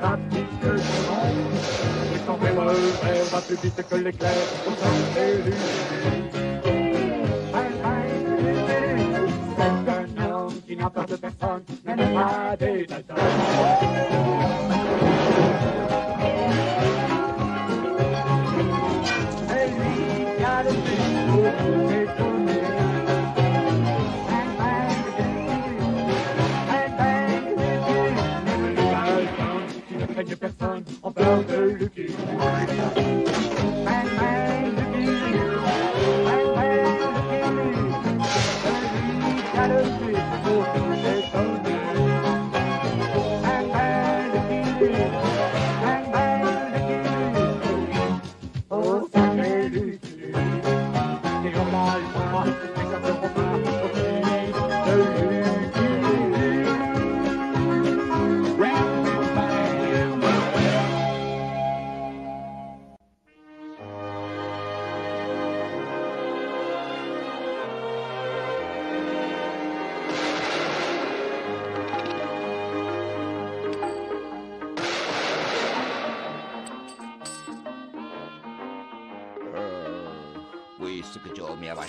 rapides que le vent. Ils sont véreux, frères, va plus vite que l'éclair, au temps élu. C'est un homme qui n'a peur de personne, même pas des natins.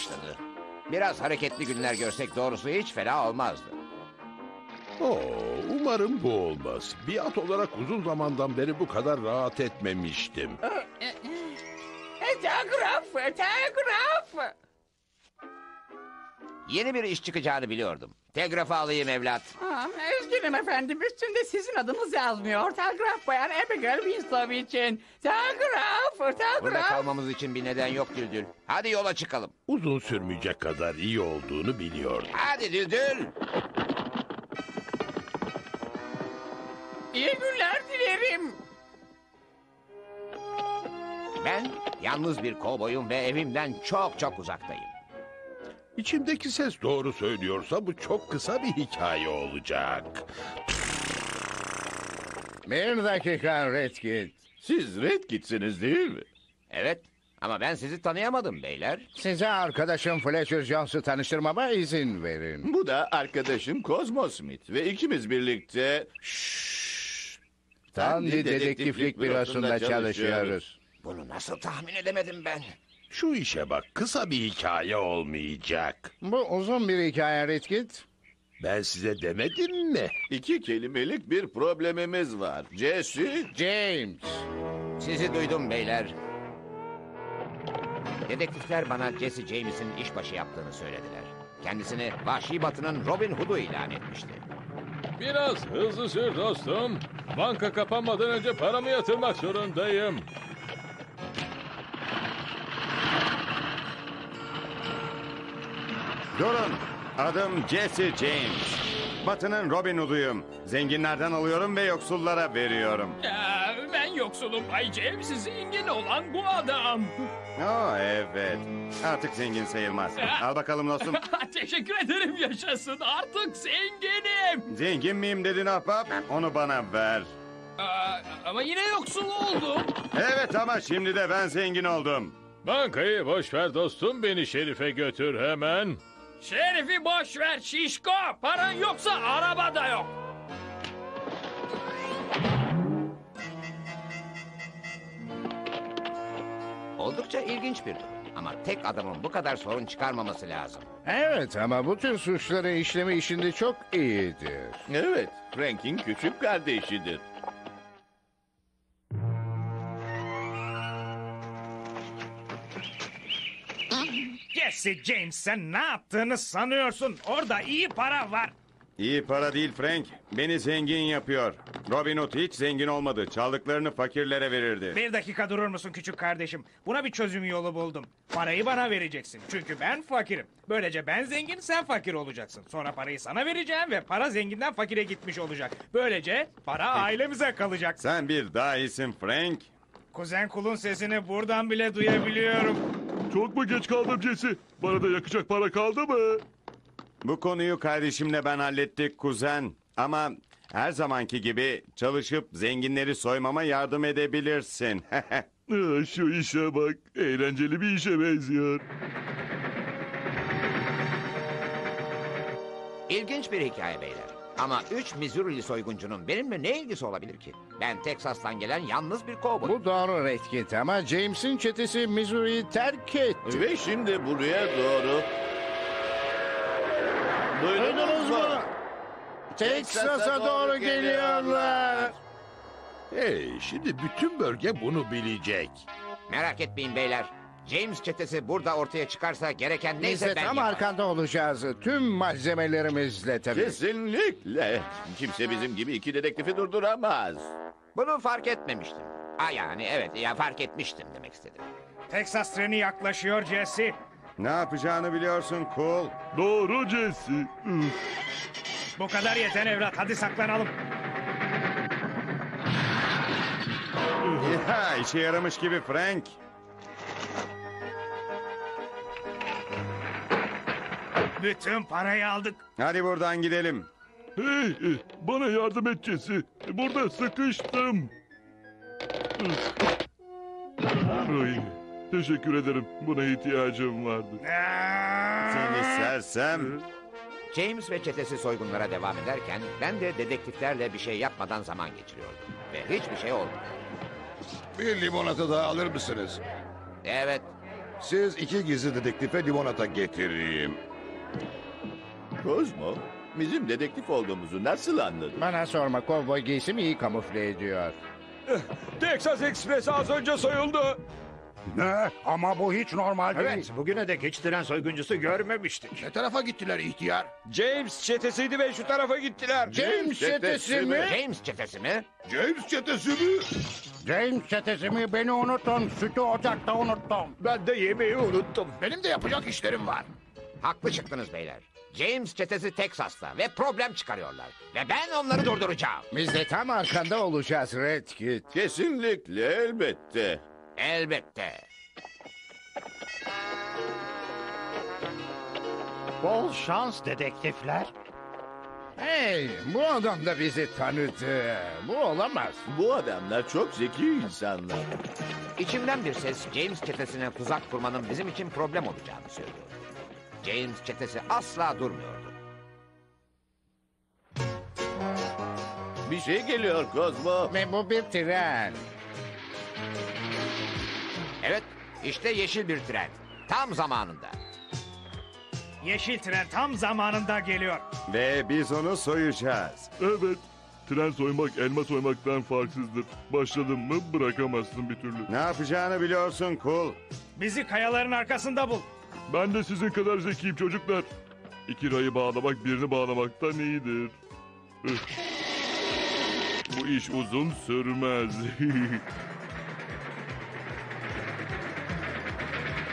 başladı. Biraz hareketli günler görsek doğrusu hiç fena olmazdı. Oo, umarım bu olmaz. Bir at olarak uzun zamandan beri bu kadar rahat etmemiştim. Telgraf, telgraf. Yeni bir iş çıkacağını biliyordum. Telgrafı alayım evlat. Aa, üzgünüm efendim, üstünde sizin adınız yazmıyor. Telgraf bayan Abigail Winslow için. Telgraf, Burada telgraf. kalmamız için bir neden yok Düldül. Hadi yola çıkalım. Uzun sürmeyecek kadar iyi olduğunu biliyordum. Hadi Düldül. İyi günler dilerim. Ben yalnız bir kovboyum ve evimden çok çok uzaktayım. İçimdeki ses doğru söylüyorsa bu çok kısa bir hikaye olacak. Bir dakika Redkit. Siz Red Kit'siniz değil mi? Evet ama ben sizi tanıyamadım beyler. Size arkadaşım Fletcher Jones'u tanıştırmama izin verin. Bu da arkadaşım Cosmo Smith ve ikimiz birlikte... Tandy Dedektiflik Bürosu'nda çalışıyoruz. Bunu nasıl tahmin edemedim ben? Şu işe bak kısa bir hikaye olmayacak. Bu uzun bir hikaye Redkit. Ben size demedim mi? İki kelimelik bir problemimiz var. Jesse, James. Sizi duydum beyler. Dedektifler bana Jesse James'in işbaşı yaptığını söylediler. Kendisini Vahşi Batı'nın Robin Hood'u ilan etmişti. Biraz hızlı sür dostum. Banka kapanmadan önce paramı yatırmak zorundayım. Durun. Adım Jesse James. Batı'nın Robin Hood'uyum. Zenginlerden alıyorum ve yoksullara veriyorum. Aa, ben yoksulum Bay James, zengin olan bu adam. Oo evet. Artık zengin sayılmaz. Al bakalım dostum. Teşekkür ederim yaşasın, artık zenginim. Zengin miyim dedin ahbap? Onu bana ver. Aa, ama yine yoksul oldum. Evet ama şimdi de ben zengin oldum. Bankayı boş ver dostum beni şerife götür hemen. Şerifi boş ver şişko. Paran yoksa araba da yok. Oldukça ilginç bir durum. Ama tek adamın bu kadar sorun çıkarmaması lazım. Evet ama bu tür suçları işleme işinde çok iyidir. evet Frank'in küçük kardeşidir. Jesse James sen ne yaptığını sanıyorsun? Orada iyi para var. İyi para değil Frank. Beni zengin yapıyor. Robin Hood hiç zengin olmadı. Çaldıklarını fakirlere verirdi. Bir dakika durur musun küçük kardeşim? Buna bir çözüm yolu buldum. Parayı bana vereceksin. Çünkü ben fakirim. Böylece ben zengin sen fakir olacaksın. Sonra parayı sana vereceğim ve para zenginden fakire gitmiş olacak. Böylece para ailemize kalacak. Sen bir dahisin Frank. Kuzen kulun sesini buradan bile duyabiliyorum. Çok mu geç kaldım Jesse? Bana da yakacak para kaldı mı? Bu konuyu kardeşimle ben hallettik kuzen. Ama her zamanki gibi çalışıp zenginleri soymama yardım edebilirsin. Ah, Şu işe bak. Eğlenceli bir işe benziyor. İlginç bir hikaye beyler. Ama üç Missouri soyguncunun benimle ne ilgisi olabilir ki? Ben Teksas'tan gelen yalnız bir kovboy. Bu doğru Redkit ama James'in çetesi Missouri'yi terk etti. Ve şimdi buraya doğru. Duydunuz mu? Teksas'a doğru geliyorlar. Hey, şimdi bütün bölge bunu bilecek. Merak etmeyin beyler. James çetesi burada ortaya çıkarsa gereken Biz neyse de ben tam yaparım. arkanda olacağız. Tüm malzemelerimizle tabii. Kesinlikle. Kimse bizim gibi iki dedektifi durduramaz. Bunu fark etmemiştim. Ha yani evet ya fark etmiştim demek istedim. Texas treni yaklaşıyor Jesse. Ne yapacağını biliyorsun Cool. Doğru Jesse. Bu kadar yeter evlat. Hadi saklanalım. Ya işe yaramış gibi Frank. Bütün parayı aldık. Hadi buradan gidelim. Hey, bana yardım et Jesse. Burada sıkıştım. Ay, teşekkür ederim. Buna ihtiyacım vardı. Seni sersem. James ve çetesi soygunlara devam ederken ben de dedektiflerle bir şey yapmadan zaman geçiriyordum. Ve hiçbir şey olmadı. Bir limonata daha alır mısınız? Evet Siz iki gizli dedektife limonata getireyim. Kozmo, bizim dedektif olduğumuzu nasıl anladın? Bana sorma kovboy giysim iyi kamufle ediyor. Texas Express az önce soyuldu. Ne? Ama bu hiç normal değil. Evet, bugüne dek hiç tren soyguncusu görmemiştik. Ne tarafa gittiler ihtiyar? James çetesiydi ve şu tarafa gittiler. James çetesi mi? James çetesi mi? James çetesi mi? James çetesimi beni unutun. Sütü ocakta unuttum. Ben de yemeği unuttum. Benim de yapacak işlerim var. Haklı çıktınız beyler. James çetesi Teksas'ta ve problem çıkarıyorlar. Ve ben onları durduracağım. Biz de tam arkanda olacağız Redkit. Kesinlikle elbette. Elbette. Bol şans dedektifler. Hey bu adam da bizi tanıdı. Bu olamaz. Bu adamlar çok zeki insanlar. İçimden bir ses James çetesine tuzak kurmanın bizim için problem olacağını söylüyor. James çetesi asla durmuyordu. Bir şey geliyor Kozmo. Ve bu bir tren. Evet, işte yeşil bir tren. Tam zamanında. Yeşil tren tam zamanında geliyor. Ve biz onu soyacağız. Evet. Tren soymak elma soymaktan farksızdır. Başladın mı bırakamazsın bir türlü. Ne yapacağını biliyorsun Cool. Bizi kayaların arkasında bul. Ben de sizin kadar zekiyim çocuklar. İki rayı bağlamak birini bağlamaktan iyidir. Bu iş uzun sürmez.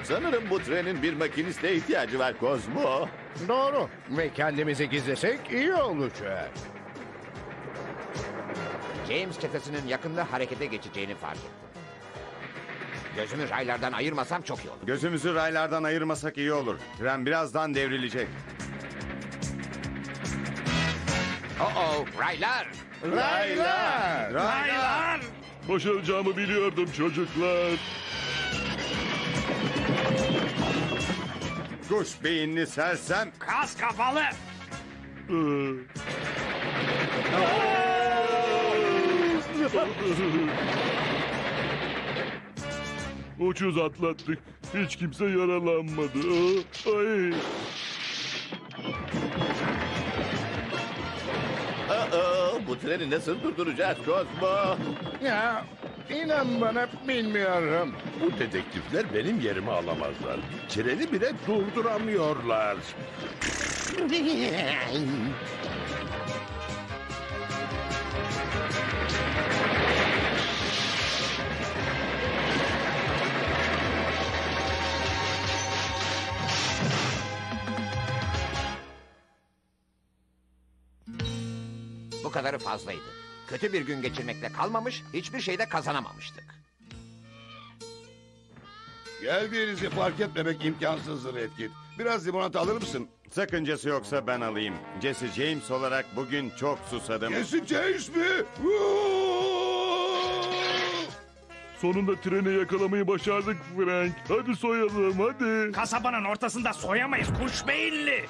Sanırım bu trenin bir makiniste ihtiyacı var Kozmo. Doğru. Ve kendimizi gizlesek iyi olacak. James çetesinin yakında harekete geçeceğini fark ettim. Gözümü raylardan ayırmasam çok iyi olur. Gözümüzü raylardan ayırmasak iyi olur. Tren birazdan devrilecek. Oh raylar. Raylar. Haylar. Başaracağımı biliyordum çocuklar. Kuş beyinli sersem. Kas kafalı. Ee. Ucuz atlattık. Hiç kimse yaralanmadı. Aa, Ay. Aa, bu treni nasıl durduracağız Kozmo? Ya inan bana bilmiyorum. Bu dedektifler benim yerimi alamazlar. Treni bile durduramıyorlar. kadarı fazlaydı. Kötü bir gün geçirmekle kalmamış, hiçbir şeyde kazanamamıştık. Geldiğinizi fark etmemek imkansızdır Redkit. Biraz limonata alır mısın? Sakıncası yoksa ben alayım. Jesse James olarak bugün çok susadım. Jesse James mi? Sonunda treni yakalamayı başardık Frank. Hadi soyalım hadi. Kasabanın ortasında soyamayız kuş beyinli.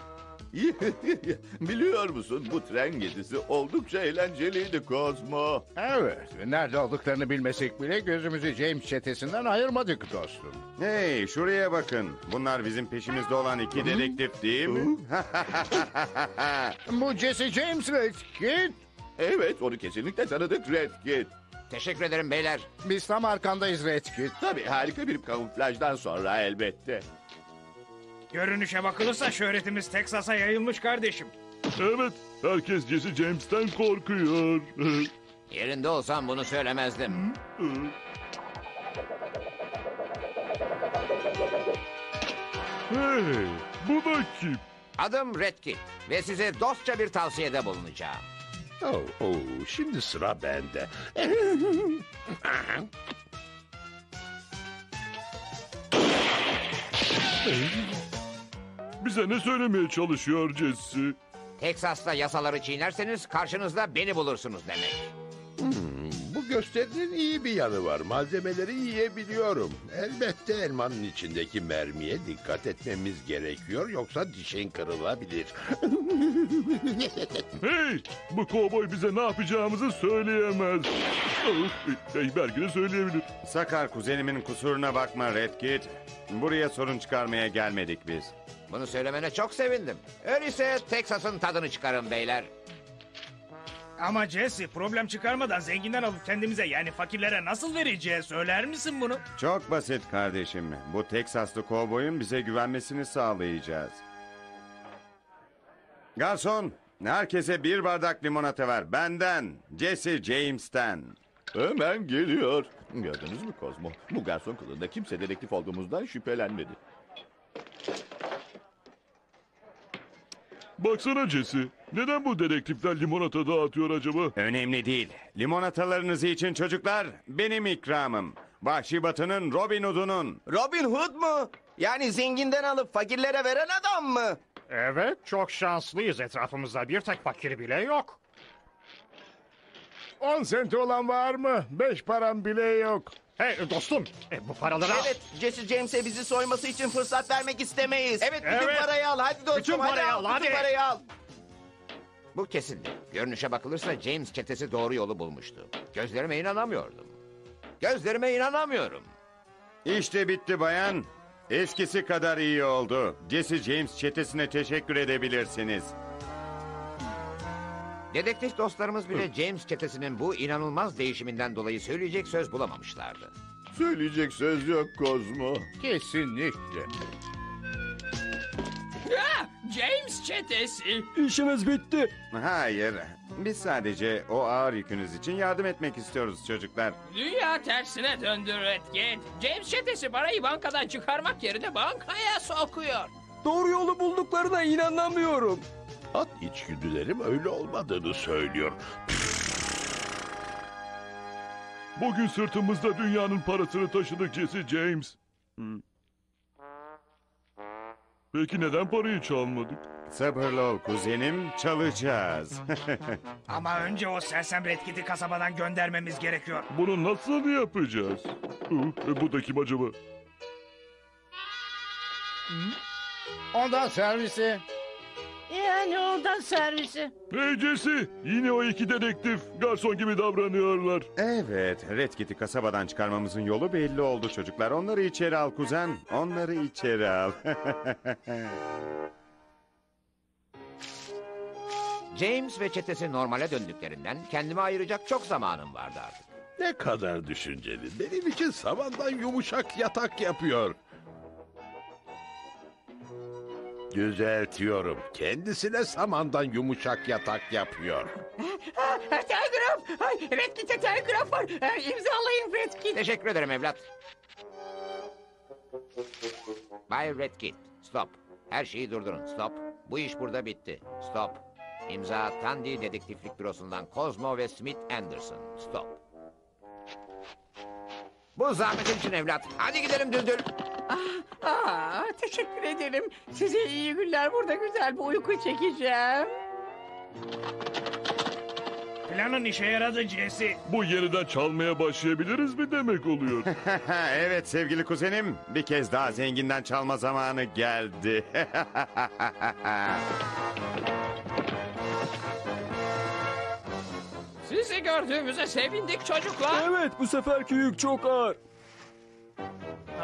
Biliyor musun bu tren gezisi oldukça eğlenceliydi Kozmo. Evet, nerede olduklarını bilmesek bile gözümüzü James çetesinden ayırmadık dostum. Hey şuraya bakın. Bunlar bizim peşimizde olan iki dedektif değil mi? Bu Jesse James Redkit. Evet onu kesinlikle tanıdık Red Kit. Teşekkür ederim beyler. Biz tam arkandayız Redkit. Tabii harika bir kamuflajdan sonra elbette. Görünüşe bakılırsa şöhretimiz Teksas'a yayılmış kardeşim. Evet, herkes Jesse James'ten korkuyor. Yerinde olsam bunu söylemezdim. hey, bu da kim? Adım Red Kit ve size dostça bir tavsiyede bulunacağım. Oh, oh, şimdi sıra bende. Bize ne söylemeye çalışıyor Jesse? Teksas'ta yasaları çiğnerseniz karşınızda beni bulursunuz demek. Hmm, bu gösterinin iyi bir yanı var. Malzemeleri yiyebiliyorum. Elbette elmanın içindeki mermiye dikkat etmemiz gerekiyor. Yoksa dişin kırılabilir. Hey, bu kovboy bize ne yapacağımızı söyleyemez. Hey, belki de söyleyebilir. Sakar kuzenimin kusuruna bakma Red Kit. Buraya sorun çıkarmaya gelmedik biz. Bunu söylemene çok sevindim. Öyleyse Teksas'ın tadını çıkarın beyler. Ama Jesse problem çıkarmadan zenginden alıp kendimize yani fakirlere nasıl vereceğiz söyler misin bunu? Çok basit kardeşim. Bu Teksaslı kovboyun bize güvenmesini sağlayacağız. Garson, herkese bir bardak limonata ver. Benden, Jesse James'ten. Hemen geliyor. Gördünüz mü Kozmo? Bu garson kılığında kimse dedektif olduğumuzdan şüphelenmedi. Baksana Jesse, neden bu dedektifler limonata dağıtıyor acaba? Önemli değil. Limonatalarınız için çocuklar benim ikramım. Vahşi Batı'nın Robin Hood'unun. Robin Hood mu? Yani zenginden alıp fakirlere veren adam mı? Evet, çok şanslıyız. Etrafımızda bir tek fakir bile yok. 10 senti olan var mı? Beş param bile yok. Hey dostum, e, bu paraları al. Evet, Jesse James'e bizi soyması için fırsat vermek istemeyiz. Evet, bütün Evet. parayı al. Hadi dostum, Bütün hadi parayı al, Bütün hadi. parayı al. Bu kesindi. Görünüşe bakılırsa James çetesi doğru yolu bulmuştu. Gözlerime inanamıyordum. Gözlerime inanamıyorum. İşte bitti bayan. Eskisi kadar iyi oldu. Jesse James çetesine teşekkür edebilirsiniz. Dedektif dostlarımız bile James çetesinin bu inanılmaz değişiminden dolayı söyleyecek söz bulamamışlardı. Söyleyecek söz yok Kozmo. Kesinlikle. Ah, James çetesi. İşimiz bitti. Hayır. Biz sadece o ağır yükünüz için yardım etmek istiyoruz çocuklar. Dünya tersine döndü Redkit. James çetesi parayı bankadan çıkarmak yerine bankaya sokuyor. Doğru yolu bulduklarına inanamıyorum. At içgüdülerim öyle olmadığını söylüyor. Bugün sırtımızda dünyanın parasını taşıdık Jesse James. Peki neden parayı çalmadık? Sabırlı ol kuzenim, çalacağız. Ama önce o sersem Redkit'i kasabadan göndermemiz gerekiyor. Bunu nasıl yapacağız? E, bu da kim acaba? Ondan servisi. Yani oradan servisi. Hey Jesse, yine o iki dedektif garson gibi davranıyorlar. evet, Red Kit'i kasabadan çıkarmamızın yolu belli oldu çocuklar. Onları içeri al kuzen, onları içeri al. James ve çetesi normale döndüklerinden kendime ayıracak çok zamanım vardı artık. Ne kadar düşünceli. Benim için samandan yumuşak yatak yapıyor. Düzeltiyorum. Kendisine samandan yumuşak yatak yapıyor. Ah, telgraf. Ay, Redkit'e telgraf var. Ah, İmzalayın Redkit. Teşekkür ederim evlat. Bay Redkit, stop. Her şeyi durdurun, stop. Bu iş burada bitti, stop. İmza Tandy Dedektiflik Bürosu'ndan Cosmo ve Smith Anderson, stop. Bu zahmetin için evlat. Hadi gidelim Düldül. Aa, teşekkür ederim. Size iyi günler. Burada güzel bir uyku çekeceğim. Planın işe yaradı Jesse. Bu yeniden çalmaya başlayabiliriz mi demek oluyor? evet sevgili kuzenim. Bir kez daha zenginden çalma zamanı geldi. Sizi gördüğümüze sevindik çocuklar. Evet bu seferki yük çok ağır.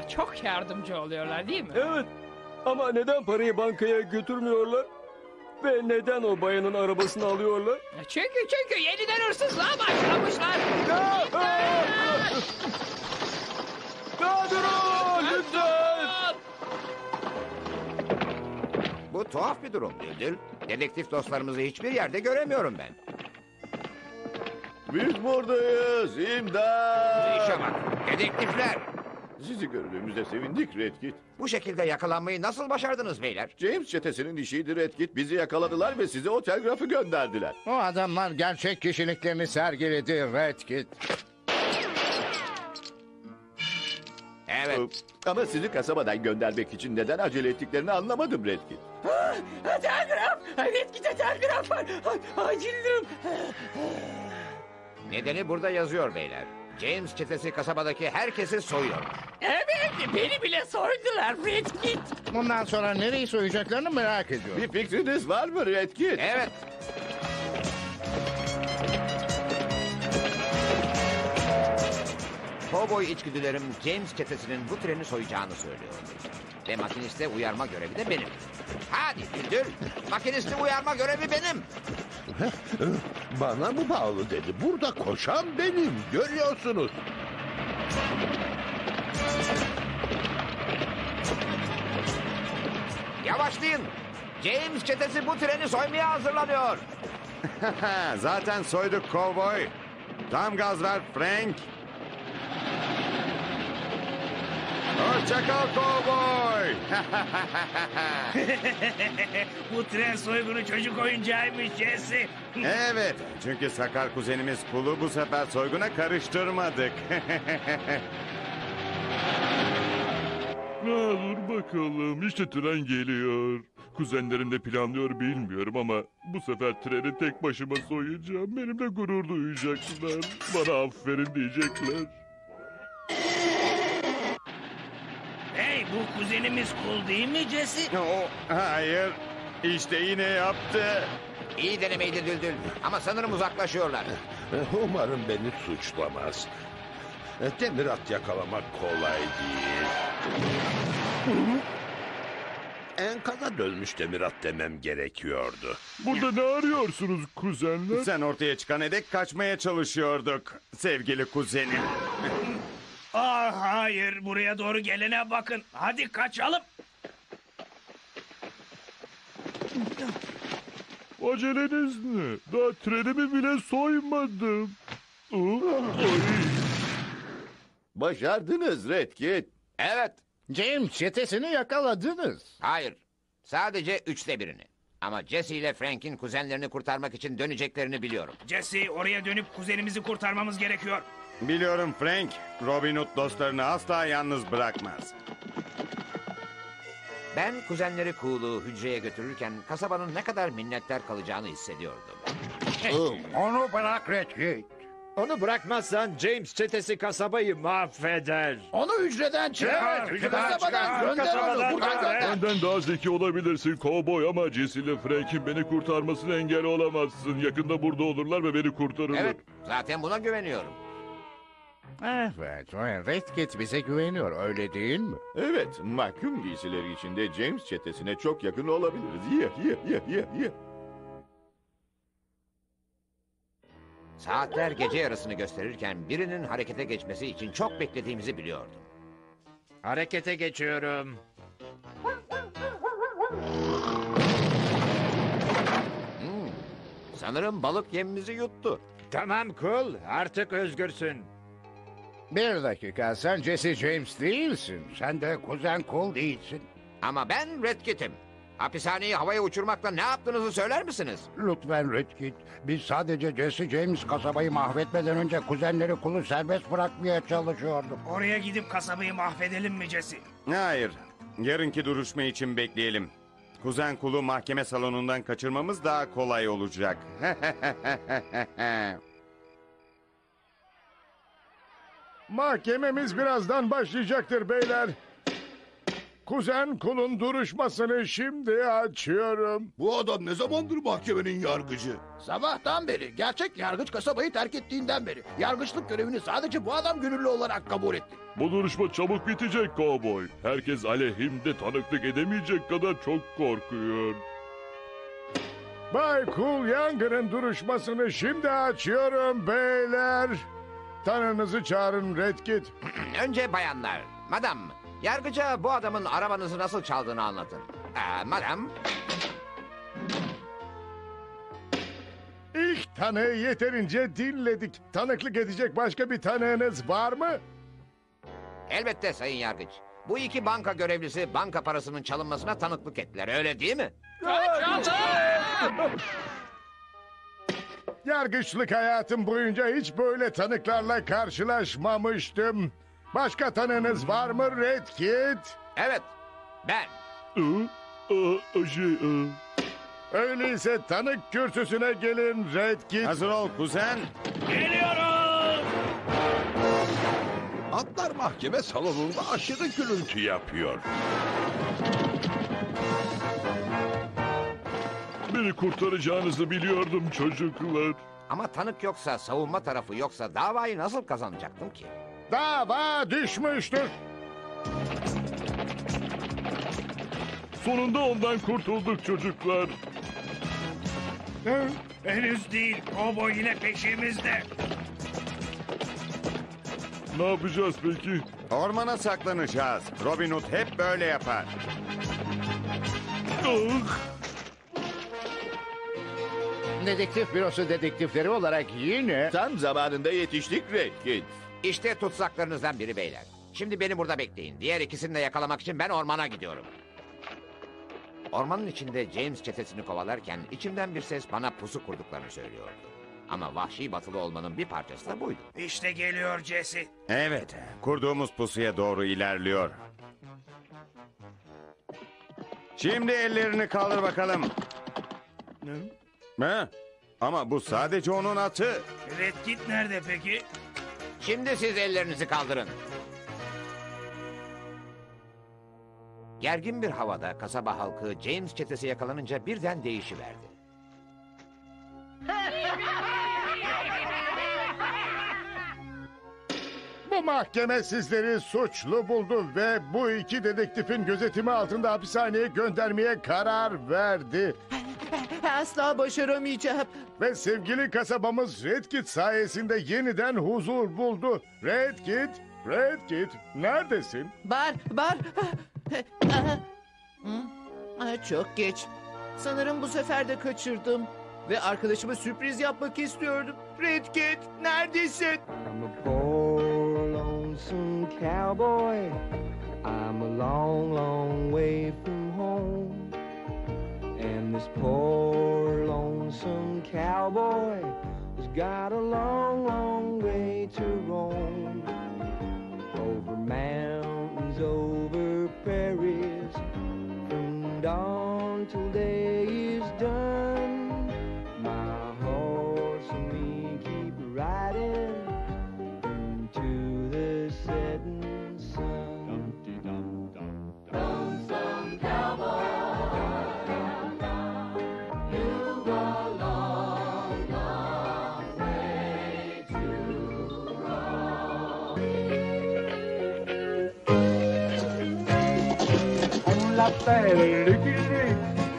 Çok yardımcı oluyorlar değil mi? Evet. Ama neden parayı bankaya götürmüyorlar? Ve neden o bayanın arabasını alıyorlar? Çünkü çünkü yeniden hırsızlığa başlamışlar. Ya durun lütfen. Bu tuhaf bir durum Düldül. Dedektif dostlarımızı hiçbir yerde göremiyorum ben. Biz buradayız. İmdat. İşe bak. Dedektifler. Sizi gördüğümüzde sevindik Redkit. Bu şekilde yakalanmayı nasıl başardınız beyler? James çetesinin işiydi Redkit. Bizi yakaladılar ve size o telgrafı gönderdiler. O adamlar gerçek kişiliklerini sergiledi Red Kit. Evet. Ama sizi kasabadan göndermek için neden acele ettiklerini anlamadım Redkit. Telgraf. Evet gide telgraf var. Acil durum. Nedeni burada yazıyor beyler. James çetesi kasabadaki herkesi soyuyor. Evet beni bile soydular Red Kit. Bundan sonra nereyi soyacaklarını merak ediyorum. Bir fikriniz var mı Redkit? Evet. Kovboy içgüdülerim James çetesinin bu treni soyacağını söylüyor. Ve makiniste uyarma görevi de benim. Hadi Düldül. Makinisti uyarma görevi benim. Bana mı bağlı dedi. Burada koşan benim. Görüyorsunuz. Yavaşlayın. James çetesi bu treni soymaya hazırlanıyor. Zaten soyduk kovboy. Tam gaz ver Frank. Hoşça kal kovboy. Bu tren soygunu çocuk oyuncağıymış Jesse. evet çünkü sakar kuzenimiz kulu bu sefer soyguna karıştırmadık. Ha, dur bakalım. İşte tren geliyor. Kuzenlerim de planlıyor bilmiyorum ama bu sefer treni tek başıma soyacağım. Benimle gurur duyacaklar. Bana aferin diyecekler. Bu kuzenimiz kul değil mi Jesse? o, hayır. İşte yine yaptı. İyi denemeydi Düldül. Ama sanırım uzaklaşıyorlar. Umarım beni suçlamaz. Demir at yakalamak kolay değil. Enkaza dönmüş demir at demem gerekiyordu. Burada ne arıyorsunuz kuzenler? Sen ortaya çıkana dek kaçmaya çalışıyorduk sevgili kuzenim. Ah hayır buraya doğru gelene bakın. Hadi kaçalım. Aceleniz ne? Daha trenimi bile soymadım. Başardınız Redkit. Evet. James çetesini yakaladınız. Hayır. Sadece üçte birini. Ama Jesse ile Frank'in kuzenlerini kurtarmak için döneceklerini biliyorum. Jesse oraya dönüp kuzenimizi kurtarmamız gerekiyor. Biliyorum Frank, Robin Hood dostlarını asla yalnız bırakmaz. Ben kuzenleri Cool'u hücreye götürürken kasabanın ne kadar minnettar kalacağını hissediyordum. Onu bırak Red Kit. Onu bırakmazsan James çetesi kasabayı mahveder. Onu hücreden çıkar. hücreden kasabadan çıkar, gönder onu. kasabadan Buradan gönder. Benden daha zeki olabilirsin kovboy ama Jesse ile Frank'in beni kurtarmasına engel olamazsın. Yakında burada olurlar ve beni kurtarırlar. Evet, zaten buna güveniyorum. Evet, Red Kit bize güveniyor öyle değil mi? Evet, mahkum giysileri içinde James çetesine çok yakın olabiliriz. Ye, ye, ye, ye, ye. Saatler gece yarısını gösterirken birinin harekete geçmesi için çok beklediğimizi biliyordum. Harekete geçiyorum. Hmm, sanırım balık yemimizi yuttu. Tamam kul artık özgürsün. Bir dakika sen Jesse James değilsin. Sen de kuzen Cole değilsin. Ama ben Red Kit'im. Hapishaneyi havaya uçurmakla ne yaptığınızı söyler misiniz? Lütfen Red Kit. Biz sadece Jesse James kasabayı mahvetmeden önce kuzenleri kulu serbest bırakmaya çalışıyorduk. Oraya gidip kasabayı mahvedelim mi Jesse? Hayır, yarınki duruşma için bekleyelim. Kuzen kulu mahkeme salonundan kaçırmamız daha kolay olacak. Mahkememiz birazdan başlayacaktır beyler. Kuzen kulun duruşmasını şimdi açıyorum. Bu adam ne zamandır mahkemenin yargıcı? Sabahtan beri, gerçek yargıç kasabayı terk ettiğinden beri. Yargıçlık görevini sadece bu adam gönüllü olarak kabul etti. Bu duruşma çabuk bitecek kovboy. Herkes aleyhimde tanıklık edemeyecek kadar çok korkuyor. Bay Cool Younger'ın duruşmasını şimdi açıyorum beyler. Tanrınızı çağırın Redkit. Önce bayanlar. Madam, yargıca bu adamın arabanızı nasıl çaldığını anlatın. Ee, madam, İlk tanığı yeterince dinledik. Tanıklık edecek başka bir tanığınız var mı? elbette sayın yargıç. Bu iki banka görevlisi banka parasının çalınmasına tanıklık ettiler, öyle değil mi? Yargıçlık hayatım boyunca hiç böyle tanıklarla karşılaşmamıştım. Başka tanığınız var mı Redkit? Evet, ben. şey, Öyleyse tanık kürsüsüne gelin Redkit. Hazır ol kuzen. Geliyorum. Atlar mahkeme salonunda aşırı gürültü yapıyor. Beni kurtaracağınızı biliyordum çocuklar. Ama tanık yoksa, savunma tarafı yoksa davayı nasıl kazanacaktım ki? Dava düşmüştür. Sonunda ondan kurtulduk çocuklar. Henüz değil. Kovboy yine peşimizde. Ne yapacağız peki? Ormana saklanacağız. Robin Hood hep böyle yapar. Dedektif bürosu dedektifleri olarak yine... Tam zamanında yetiştik Redkit. İşte tutsaklarınızdan biri beyler. Şimdi beni burada bekleyin. Diğer ikisini de yakalamak için ben ormana gidiyorum. Ormanın içinde James çetesini kovalarken içimden bir ses bana pusu kurduklarını söylüyordu. Ama vahşi batılı olmanın bir parçası da buydu. İşte geliyor Jesse. Evet, kurduğumuz pusuya doğru ilerliyor. Şimdi ellerini kaldır bakalım. Ne? Ama bu sadece onun atı. Redkit nerede peki? Şimdi siz ellerinizi kaldırın. Gergin bir havada kasaba halkı James çetesi yakalanınca birden değişiverdi. Bu mahkeme sizleri suçlu buldu ve bu iki dedektifin gözetimi altında hapishaneye göndermeye karar verdi. Asla başaramayacağım. Ve sevgili kasabamız Redkit sayesinde yeniden huzur buldu. Redkit, Redkit neredesin? Bar, bar. Aha. Hı? Ay, Çok geç. Sanırım bu sefer de kaçırdım. Ve arkadaşıma sürpriz yapmak istiyordum. Redkit, neredesin? I'm a poor lonesome cowboy. I'm a long, long way from this poor lonesome cowboy has got a long, long way to roam. Over mountains, over Luke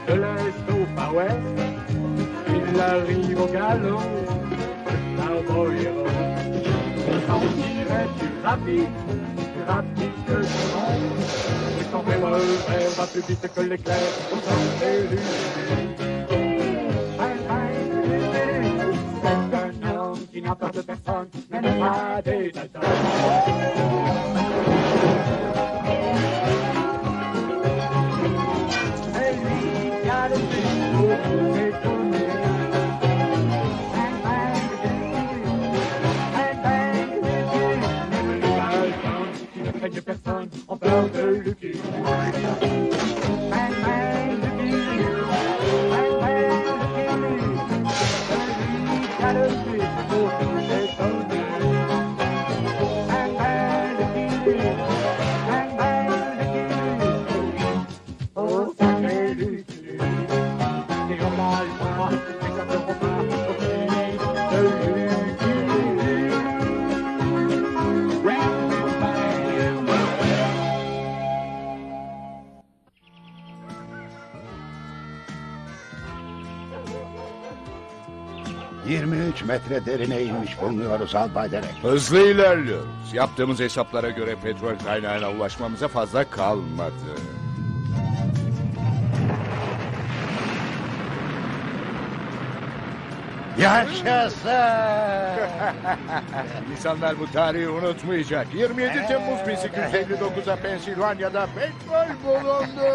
de l'Est au West. Il arrive au galop, le cowboy. On dirait plus rapide, plus rapide que son ombre. Et son va plus vite que l'éclair au sens des. C'est un homme qui n'a peur de personne, pas des Et 23 metre derine inmiş bulunuyoruz Albay Derek. Hızlı ilerliyoruz. Yaptığımız hesaplara göre petrol kaynağına ulaşmamıza fazla kalmadı. Yaşasın! İnsanlar bu tarihi unutmayacak. 27 Temmuz 1859'da Pensilvanya'da petrol bulundu.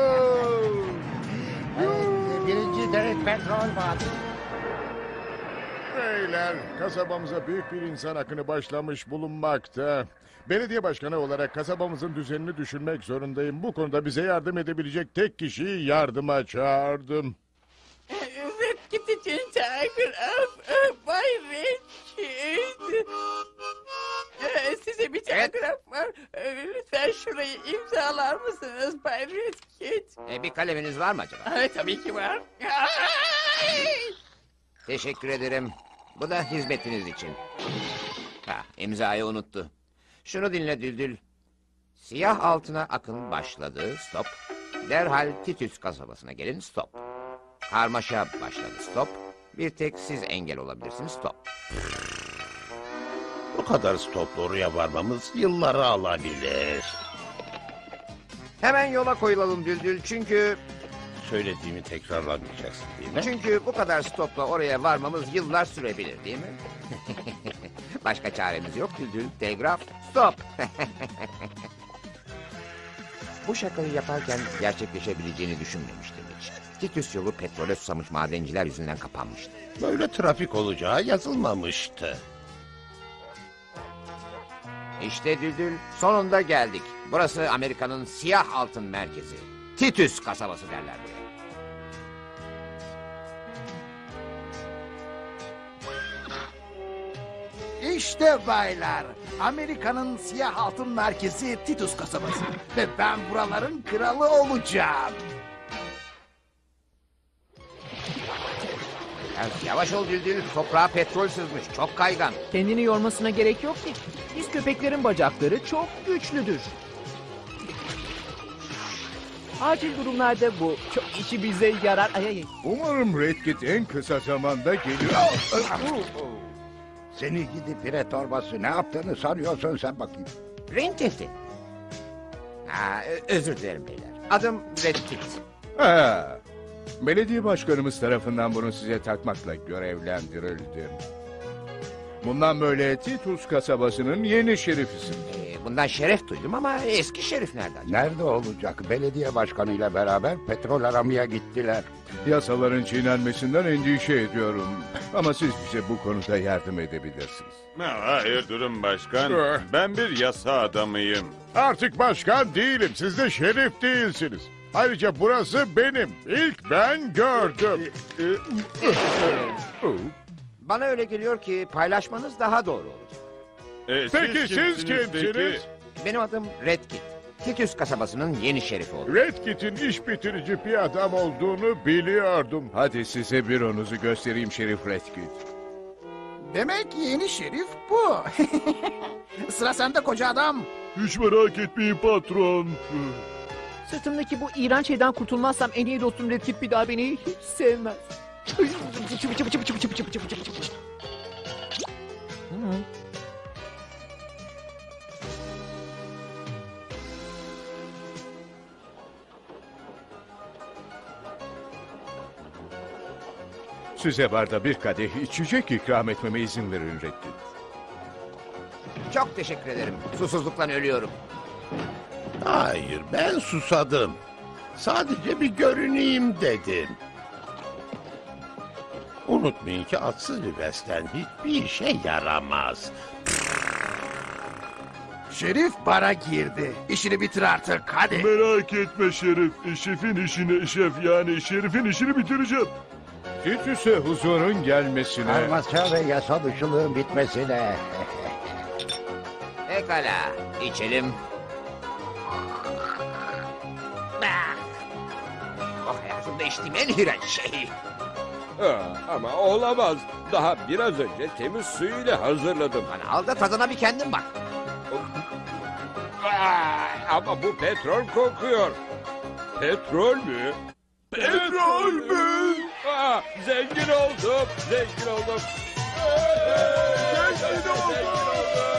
Birinci Derek petrol var. Beyler, kasabamıza büyük bir insan akını başlamış bulunmakta. Belediye başkanı olarak kasabamızın düzenini düşünmek zorundayım. Bu konuda bize yardım edebilecek tek kişiyi yardıma çağırdım. Kit için telgraf. Ee, Bay Red Kit. Ee, Size bir telgraf var. Ee, Lütfen şurayı imzalar mısınız Bay Red Kit? E, bir kaleminiz var mı acaba? Evet tabii ki var. Teşekkür ederim. Bu da hizmetiniz için. Ha, imzayı unuttu. Şunu dinle Düldül. Siyah altına akın başladı. Stop. Derhal Titüs kasabasına gelin. Stop. Karmaşa başladı. Stop. Bir tek siz engel olabilirsiniz. Stop. Bu kadar stopla oraya varmamız yılları alabilir. Hemen yola koyulalım Düldül. Çünkü Söylediğimi tekrarlamayacaksın değil mi? çünkü bu kadar stopla oraya varmamız yıllar sürebilir değil mi? Başka çaremiz yok Düldül. Telgraf. Stop. Bu şakayı yaparken gerçekleşebileceğini düşünmemiştim hiç. Titus yolu petrole susamış madenciler yüzünden kapanmıştı. Böyle trafik olacağı yazılmamıştı. İşte Düldül sonunda geldik. Burası Amerika'nın siyah altın merkezi. Titus kasabası derler buraya. İşte baylar. Amerika'nın siyah altın merkezi Titus kasabası. Ve ben buraların kralı olacağım. Ya, yavaş ol Düldül. Toprağa petrol sızmış. Çok kaygan. Kendini yormasına gerek yok ki. Biz köpeklerin bacakları çok güçlüdür. Acil durumlarda bu çok işi bize yarar. Ay, ay. Umarım Red Kit en kısa zamanda geliyor. Seni gidi pire torbası ne yaptığını sanıyorsun sen bakayım. Rintintin. Ha, ö- özür dilerim beyler. Adım Red Kit. Ha, belediye başkanımız tarafından bunu size takmakla görevlendirildim. Bundan böyle Titus kasabasının yeni şerifisin. Ee, bundan şeref duydum ama eski şerif nereden? Nerede olacak? Belediye başkanıyla beraber petrol aramaya gittiler. Yasaların çiğnenmesinden endişe ediyorum. Ama siz bize bu konuda yardım edebilirsiniz. Hayır durun başkan. Ben bir yasa adamıyım. Artık başkan değilim, siz de şerif değilsiniz. Ayrıca burası benim. İlk ben gördüm. Bana öyle geliyor ki paylaşmanız daha doğru olacak. Ee, Peki siz kimsiniz? Benim adım Red Kit. Titus kasabasının yeni şerifi oldum. Red Kit'in iş bitirici bir adam olduğunu biliyordum. Hadi size büronuzu göstereyim Şerif Red Kit. Demek yeni şerif bu. Sıra sende koca adam. Hiç merak etmeyin patron. Sırtımdaki bu iğrenç şeyden kurtulmazsam en iyi dostum Red Kit bir daha beni hiç sevmez. Size barda bir kadeh içecek ikram etmeme izin verin Red Kit. Çok teşekkür ederim. Susuzluktan ölüyorum. Hayır, ben susadım. Sadece bir görüneyim dedim. Unutmayın ki atsız bir beslen hiçbir işe yaramaz. Şerif bara girdi. İşini bitir artık hadi. Merak etme Şerif. Şefin işini, şef yani şerifin işini bitireceğim. Titus'e huzurun gelmesine... Karmaşa ve yasa dışılığın bitmesine. Pekala. içelim. İçtiğim en iğrenç şey. Ha, ama olamaz. Daha biraz önce temiz suyuyla hazırladım. Bana al da tadına bir kendin bak. Aa, ama bu petrol kokuyor. Petrol mü? Petrol mü? Aa, zengin oldum, zengin oldum.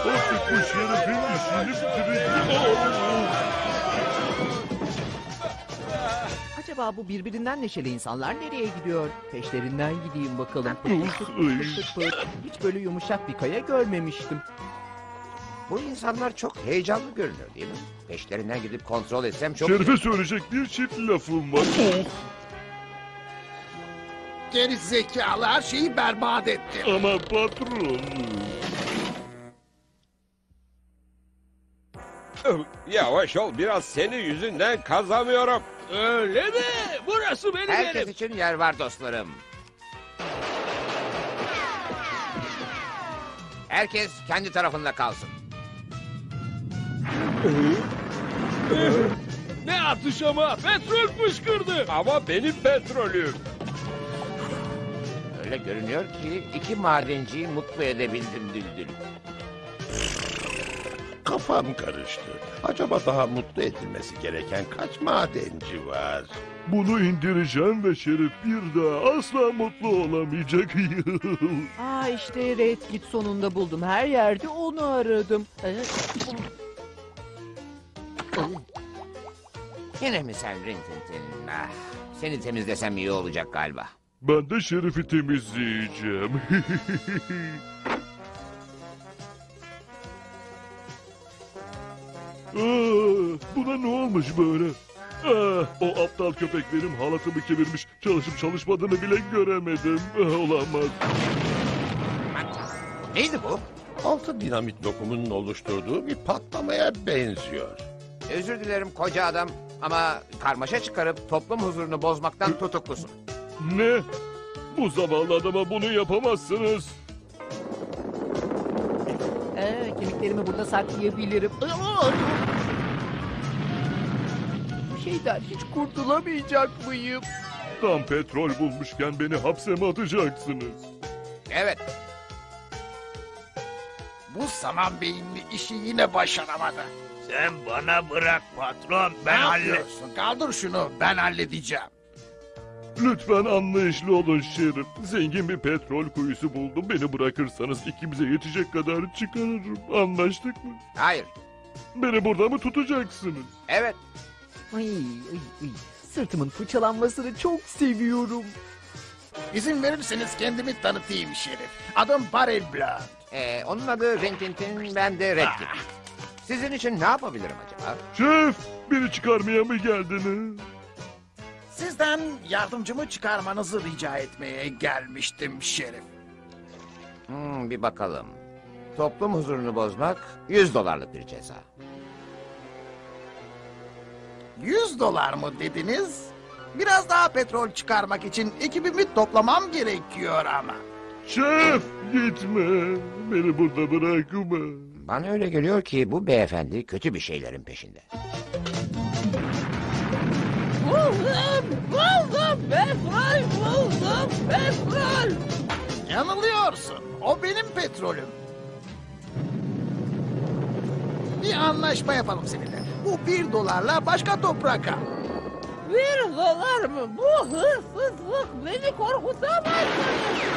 O sıkmış şerefin işini bitireceğim. Acaba bu birbirinden neşeli insanlar nereye gidiyor? Peşlerinden gideyim bakalım. Pıt Uf, pıt pıt ay. pıt pıt pıt. Hiç böyle yumuşak bir kaya görmemiştim. Bu insanlar çok heyecanlı görünüyor değil mi? Peşlerinden gidip kontrol etsem çok... Şerife söyleyecek bir çift lafım var. Of. Geri zekalı her şeyi berbat etti. Ama patron. Yavaş ol biraz senin yüzünden kazamıyorum. Öyle mi? Burası benim Herkes yerim. için yer var dostlarım. Herkes kendi tarafında kalsın. Ne atış ama petrol fışkırdı. Ama benim petrolüm. Öyle görünüyor ki iki madenciyi mutlu edebildim Düldül. Kafam karıştı. Acaba daha mutlu edilmesi gereken kaç madenci var? Bunu indireceğim ve Şerif bir daha asla mutlu olamayacak. Aa işte Red Kit sonunda buldum. Her yerde onu aradım. Ee, Yine mi sen Rintintin? Ah, seni temizlesem iyi olacak galiba. ben de Şerif'i temizleyeceğim. Aa, buna ne olmuş böyle? Ah, o aptal köpek benim halatımı kemirmiş. Çalışıp çalışmadığını bile göremedim. Ah, olamaz. Neydi bu? Altı dinamit lokumunun oluşturduğu bir patlamaya benziyor. Özür dilerim koca adam ama karmaşa çıkarıp toplum huzurunu bozmaktan tutuklusun. Ne? Bu zavallı adama bunu yapamazsınız. Ee, kemiklerimi burada saklayabilirim. Aa! Bu şeyden hiç kurtulamayacak mıyım? Tam petrol bulmuşken beni hapse mi atacaksınız? Evet. Bu saman beyinli işi yine başaramadı. Sen bana bırak patron ben ne hallet. yapıyorsun? Kaldır şunu ben halledeceğim. Lütfen anlayışlı olun Şerif. Zengin bir petrol kuyusu buldum. Beni bırakırsanız ikimize yetecek kadar çıkarırım. Anlaştık mı? Hayır. Beni burada mı tutacaksınız? Evet. Ay, ay, ay. Sırtımın fırçalanmasını çok seviyorum. İzin verirseniz kendimi tanıtayım Şerif. Adım Barrel Blunt. Ee, onun adı Rintintin, ben de Redkit. Sizin için ne yapabilirim acaba? Şef, beni çıkarmaya mı geldiniz? Sizden yardımcımı çıkarmanızı rica etmeye gelmiştim Şerif. Hmm, bir bakalım. Toplum huzurunu bozmak 100 dolarlık bir ceza. 100 dolar mı dediniz? Biraz daha petrol çıkarmak için ekibimi toplamam gerekiyor ama. Şef, gitme. Beni burada bırakma. Bana öyle geliyor ki bu beyefendi kötü bir şeylerin peşinde. Buldum, buldum, petrol buldum, petrol. Yanılıyorsun. O benim petrolüm. Bir anlaşma yapalım seninle. Bu bir dolarla başka toprak al. Bir dolar mı? Bu hırsızlık beni korkutamaz.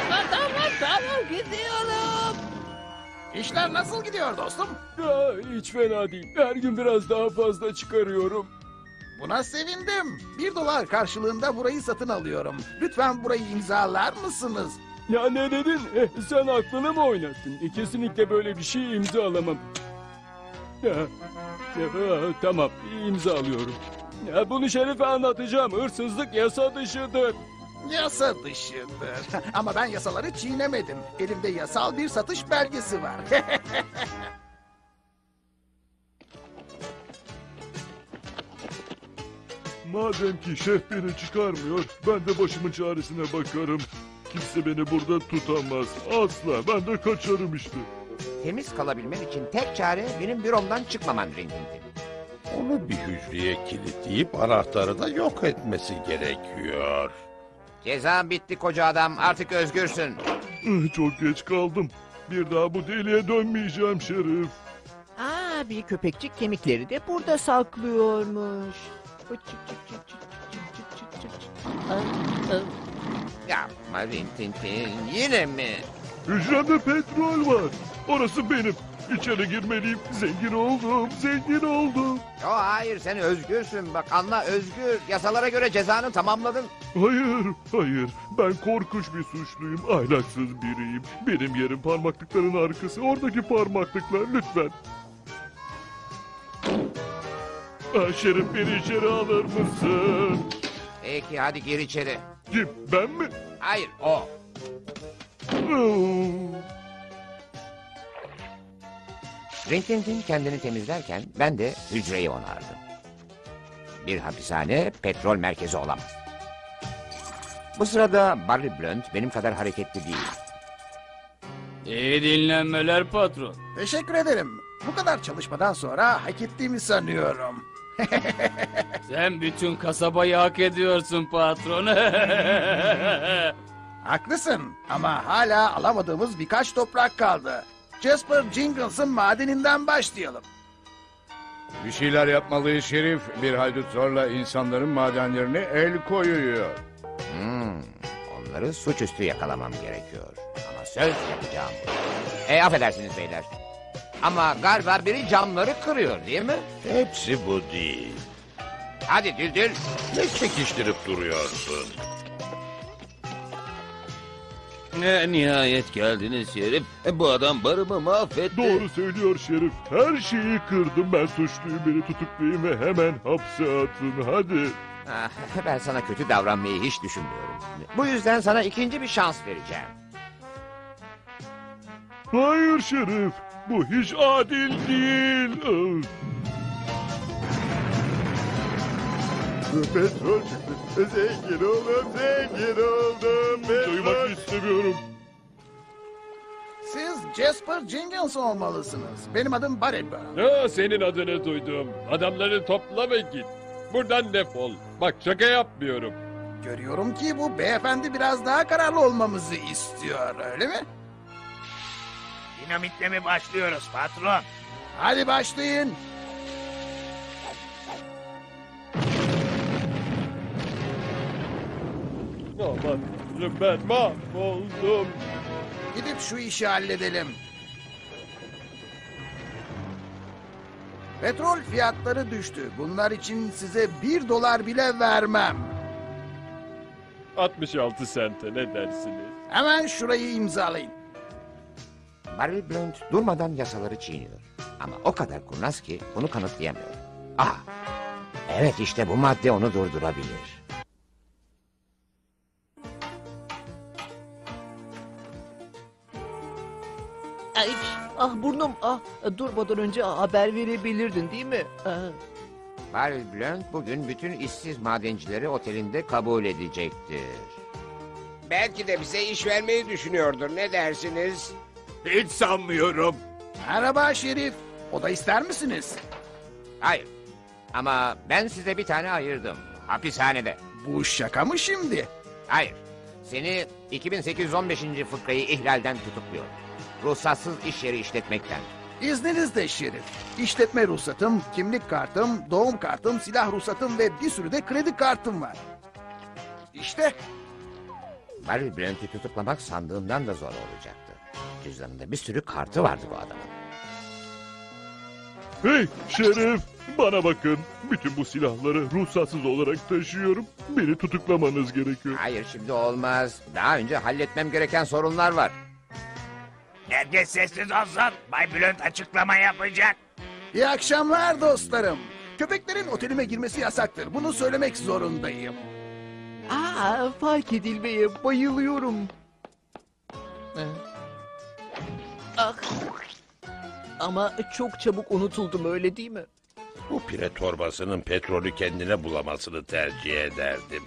Tamam, tamam gidiyorum. İşler nasıl gidiyor dostum? Ya, hiç fena değil. Her gün biraz daha fazla çıkarıyorum. Buna sevindim. Bir dolar karşılığında burayı satın alıyorum. Lütfen burayı imzalar mısınız? Ya ne dedin? Eh, sen aklını mı oynattın? E, kesinlikle böyle bir şey imzalamam. Ya, ya, tamam imzalıyorum. Ya, bunu Şerif'e anlatacağım. Hırsızlık yasa dışıdır. Yasa dışıdır. Ama ben yasaları çiğnemedim. Elimde yasal bir satış belgesi var. Madem ki şef beni çıkarmıyor, ben de başımın çaresine bakarım. Kimse beni burada tutamaz. Asla. Ben de kaçarım işte. Temiz kalabilmen için tek çare benim büromdan çıkmaman Rintintin. Onu bir hücreye kilitleyip anahtarı da yok etmesi gerekiyor. Ceza bitti koca adam artık özgürsün. Ih, Çok geç kaldım. Bir daha bu deliğe dönmeyeceğim Şerif. Aa, bir köpekçik kemikleri de burada saklıyormuş. Yapma Rintintin yine mi? Hücremde petrol var. Orası benim. İçeri girmeliyim. Zengin oldum, zengin oldum. Yo hayır sen özgürsün bak anla özgür. Yasalara göre cezanı tamamladın. Hayır, hayır. Ben korkunç bir suçluyum, ahlaksız biriyim. Benim yerim parmaklıkların arkası. Oradaki parmaklıklar lütfen. Ah, Şerif beni içeri alır mısın? Peki hadi gir içeri. Kim? Ben mi? Hayır o. Rintintin kendini temizlerken ben de hücreyi onardım. Bir hapishane petrol merkezi olamaz. Bu sırada Barry Blunt benim kadar hareketli değil. İyi dinlenmeler patron. Teşekkür ederim. Bu kadar çalışmadan sonra hak ettiğimi sanıyorum. Sen bütün kasabayı hak ediyorsun patron. Haklısın ama hala alamadığımız birkaç toprak kaldı. Jasper Jenkins'ın madeninden başlayalım. Bir şeyler yapmalıyız Şerif. Bir haydut zorla insanların madenlerine el koyuyor. Hmm, onları suçüstü yakalamam gerekiyor. Ama söz yapacağım. E affedersiniz beyler. Ama galiba biri camları kırıyor değil mi? Hepsi bu değil. Hadi Düldül. Ne çekiştirip duruyorsun? Ne nihayet geldiniz Şerif. E, Bu adam barımı mahvetti. Doğru söylüyor Şerif. Her şeyi kırdım. Ben suçluyum. Beni tutuklayın ve hemen hapse atın. Hadi. Ah, ben sana kötü davranmayı hiç düşünmüyorum. Bu yüzden sana ikinci bir şans vereceğim. Hayır Şerif. Bu hiç adil değil. Petrol çıktı. Zengin oldum, zengin oldum. Duymak istemiyorum. Siz Jasper Jenkins olmalısınız. Benim adım Barry Burn. Ya senin adını duydum. Adamları topla ve git. Buradan defol. Bak şaka yapmıyorum. Görüyorum ki bu beyefendi biraz daha kararlı olmamızı istiyor, öyle mi? Dinamitle mi başlıyoruz patron? Hadi başlayın. Aman tanrım ben mahvoldum. Gidip şu işi halledelim. Petrol fiyatları düştü. Bunlar için size bir dolar bile vermem. 66 sente ne dersiniz? Hemen şurayı imzalayın. Barry Blunt durmadan yasaları çiğniyor. Ama o kadar kurnaz ki bunu kanıtlayamıyor. Aha. Evet işte bu madde onu durdurabilir. Ay, ah burnum ah durmadan önce haber verebilirdin değil mi? Ah. Barry Blunt bugün bütün işsiz madencileri otelinde kabul edecektir. Belki de bize iş vermeyi düşünüyordur. Ne dersiniz? Hiç sanmıyorum. Merhaba Şerif. Oda ister misiniz? Hayır. Ama ben size bir tane ayırdım. Hapishanede. Bu şaka mı şimdi? Hayır. Seni 2815. fıkrayı ihlalden tutukluyor. Ruhsatsız iş yeri işletmekten. İzninizle Şerif. İşletme ruhsatım, kimlik kartım, doğum kartım, silah ruhsatım ve bir sürü de kredi kartım var. İşte Barry Blunt'u tutuklamak sandığımdan da zor olacaktı. Cüzdanında bir sürü kartı vardı bu adamın. Hey Şerif. Bana bakın. Bütün bu silahları ruhsatsız olarak taşıyorum. Beni tutuklamanız gerekiyor. Hayır şimdi olmaz. Daha önce halletmem gereken sorunlar var. Herkes sessiz olsun. Bay Bülent açıklama yapacak. iyi akşamlar dostlarım. Köpeklerin otelime girmesi yasaktır. Bunu söylemek zorundayım. Aa, fark edilmeye bayılıyorum. Ah. Ama çok çabuk unutuldum öyle değil mi? Bu pire torbasının petrolü kendine bulamasını tercih ederdim.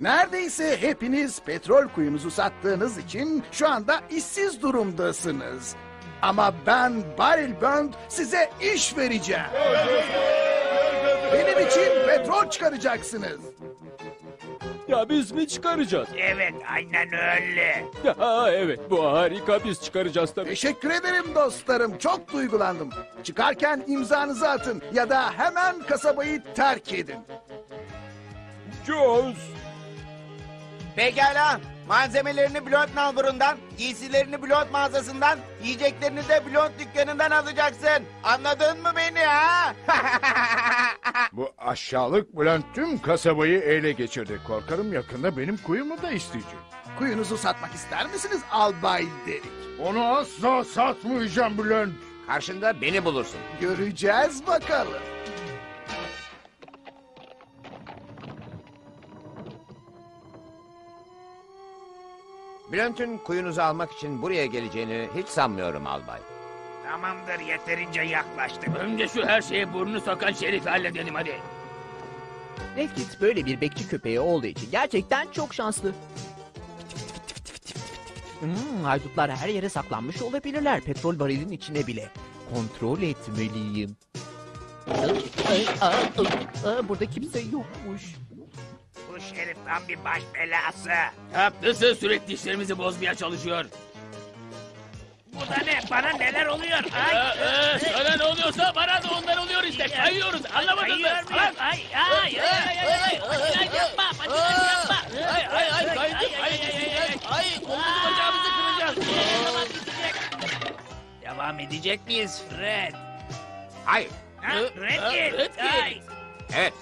Neredeyse hepiniz petrol kuyunuzu sattığınız için şu anda işsiz durumdasınız. Ama ben Barrel Burn size iş vereceğim. Benim için petrol çıkaracaksınız. Ya biz mi çıkaracağız? Evet aynen öyle. Ya evet bu harika biz çıkaracağız tabii. Teşekkür ederim dostlarım. Çok duygulandım. Çıkarken imzanızı atın ya da hemen kasabayı terk edin. Jones. Pekala. Malzemelerini Blond nalburundan, giysilerini Blond mağazasından, yiyeceklerini de Blond dükkanından alacaksın. Anladın mı beni ha? Bu aşağılık Bülent tüm kasabayı ele geçirdi. Korkarım yakında benim kuyumu da isteyecek. Kuyunuzu satmak ister misiniz Albay Derik? Onu asla satmayacağım Bülent. Karşında beni bulursun. Göreceğiz bakalım. Bülent'ün kuyunuzu almak için buraya geleceğini hiç sanmıyorum albay. Tamamdır yeterince yaklaştık. Önce şu her şeye burnunu sokan şerifi halledelim hadi. Redkit böyle bir bekçi köpeği olduğu için gerçekten çok şanslı. Hmm, haydutlar her yere saklanmış olabilirler. Petrol varilin içine bile. Kontrol etmeliyim. Ay, aa, aa, aa, Burada kimse yokmuş. Bu şerif tam bir baş belası. Haklısın sürekli işlerimizi bozmaya çalışıyor. Bu da ne? Bana neler oluyor? Ay, Ee, ee, sana ne oluyorsa bana da ondan oluyor işte. Kayıyoruz anlamadın mı? Kayıyor muyum? Ay, ay, ay, ay, ay, ay, patinaj yapma, patinaj yapma. Ay ay ay kaydık ay ay ay ay. Kolumuzu bacağımızı kıracağız. Devam edecek miyiz Fred? Hayır. Ha? Red Red Kit. Ay. Evet.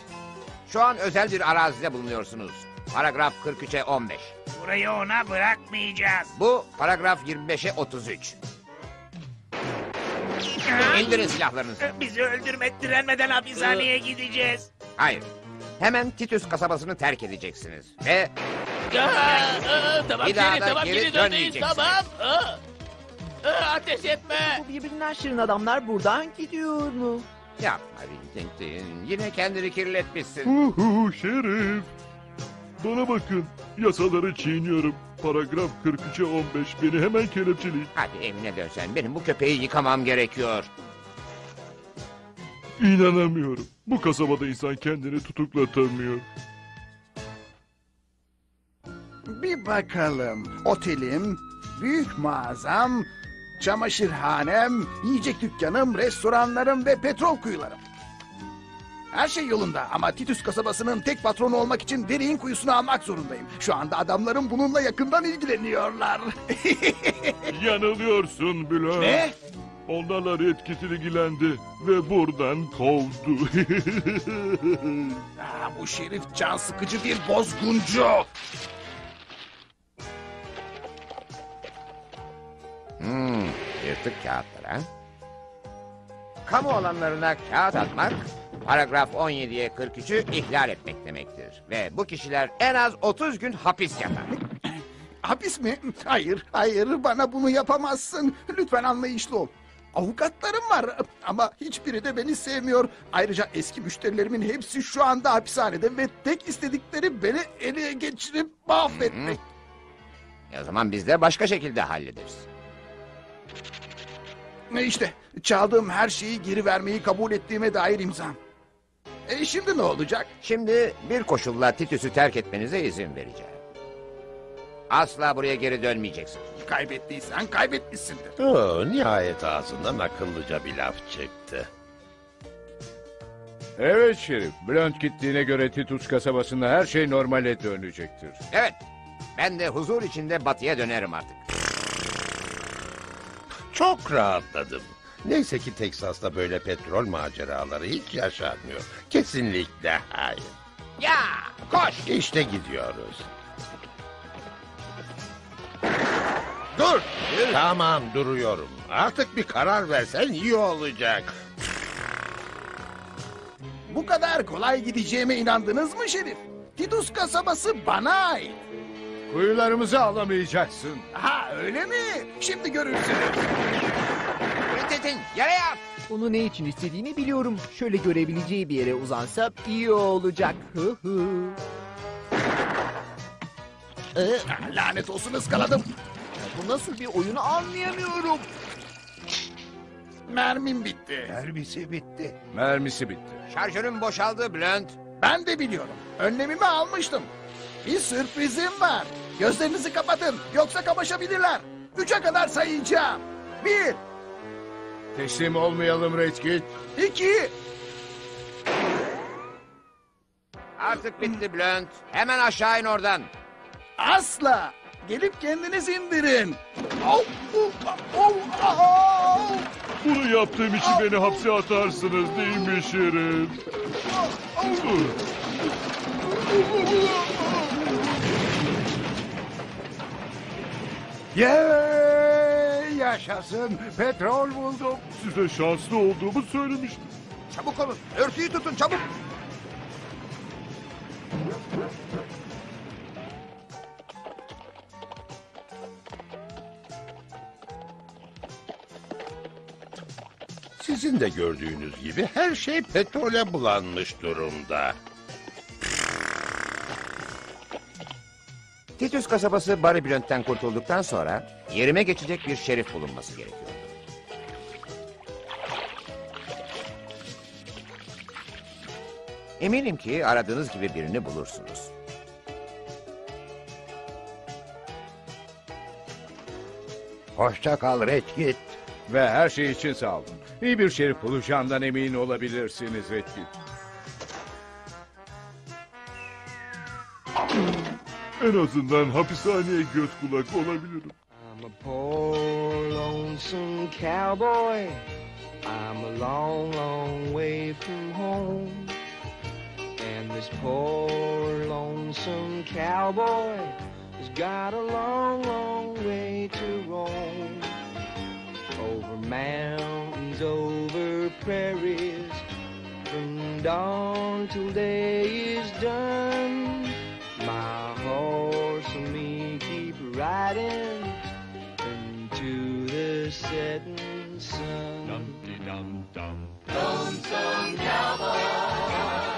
Şu an özel bir arazide bulunuyorsunuz. Paragraf 43'e 15. Burayı ona bırakmayacağız. Bu paragraf 25'e 33. İndirin silahlarınızı. Bizi öldürmek direnmeden hapishaneye gideceğiz. Hayır. Hemen Titus kasabasını terk edeceksiniz. Ve Aa, aa, Tamam Bir daha geri da tamam geri geri dönmeyiz dönmeyeceksiniz. tamam. Aa, aa, Ateş etme. Bu birbirinden şirin adamlar buradan gidiyor mu? Yapma Rintintin. Yine kendini kirletmişsin. Uhu şerif. Bana bakın. Yasaları çiğniyorum. Paragraf 43'e 15. Beni hemen kelepçeleyin. Hadi evine dönsen. Benim bu köpeği yıkamam gerekiyor. İnanamıyorum. Bu kasabada insan kendini tutuklatamıyor. Bir bakalım. Otelim, büyük mağazam, çamaşırhanem, yiyecek dükkanım, restoranlarım ve petrol kuyularım. Her şey yolunda ama Titus kasabasının tek patronu olmak için derin kuyusunu almak zorundayım. Şu anda adamlarım bununla yakından ilgileniyorlar. Yanılıyorsun Bülent. Ne? Onlarla Red Kit'in ilgilendi ve buradan kovdu. Aa, bu şerif can sıkıcı bir bozguncu. Hmm, yırtık kağıtlar ha? Kamu alanlarına kağıt atmak, paragraf 17'ye 43'ü ihlal etmek demektir. Ve bu kişiler en az 30 gün hapis yatar. Hapis mi? Hayır, hayır bana bunu yapamazsın. Lütfen anlayışlı ol. Avukatlarım var ama hiçbiri de beni sevmiyor. Ayrıca eski müşterilerimin hepsi şu anda hapishanede ve tek istedikleri beni ele geçirip mahvetmek. E o zaman biz de başka şekilde hallederiz. E işte çaldığım her şeyi geri vermeyi kabul ettiğime dair imzam. E şimdi ne olacak? Şimdi bir koşulla Titus'u terk etmenize izin vereceğim. Asla buraya geri dönmeyeceksin. Kaybettiysen kaybetmişsindir. Oo, nihayet ağzından akıllıca bir laf çıktı. Evet Şerif. Bülent gittiğine göre Titus kasabasında her şey normale dönecektir. Evet, ben de huzur içinde batıya dönerim artık. Çok rahatladım. Neyse ki Teksas'ta böyle petrol maceraları hiç yaşanmıyor. Kesinlikle hayır. Ya, koş! İşte gidiyoruz. Dur! Tamam duruyorum. Artık bir karar versen iyi olacak. Bu kadar kolay gideceğime inandınız mı Şerif? Titus kasabası bana ait. Kuyularımızı alamayacaksın. Ha öyle mi? Şimdi görürsünüz. Rintintin, yere yat! Onu ne için istediğini biliyorum. Şöyle görebileceği bir yere uzansa iyi olacak. Hı hı. Ee, Lanet olsun ıskaladım. bu nasıl bir oyunu anlayamıyorum. Mermim bitti. Mermisi bitti. Mermisi bitti. Şarjörüm boşaldı Bülent. Ben de biliyorum. Önlemimi almıştım. Bir sürprizim var. Gözlerinizi kapatın. Yoksa kamaşabilirler. Üçe kadar sayacağım. Bir, Teslim olmayalım Redkit. iki, Artık bitti Bülent. Hemen aşağı in oradan. asla. gelip kendiniz indirin. Au, au, au, au. Bunu yaptığım için beni hapse atarsınız değil mi Şerif? Yey yaşasın petrol buldum. Size şanslı olduğumu söylemiştim. Çabuk olun. Örtüyü tutun çabuk. Sizin de gördüğünüz gibi her şey petrole bulanmış durumda. Titus kasabası Barry Blunt'ten kurtulduktan sonra yerime geçecek bir şerif bulunması gerekiyor. Eminim ki aradığınız gibi birini bulursunuz. Hoşça kal Redkit. Ve her şey için sağ olun. İyi bir şerif bulacağından emin olabilirsiniz Redkit. En azından hapishaneye göz kulak olabilirim. I'm a poor lonesome cowboy. I'm a long, long way from home. And this poor lonesome cowboy has got a long, long way to roam. Over mountains, over prairies, from dawn till day is done. into the setting sun. Dum dum dum. Lonesome cowboy.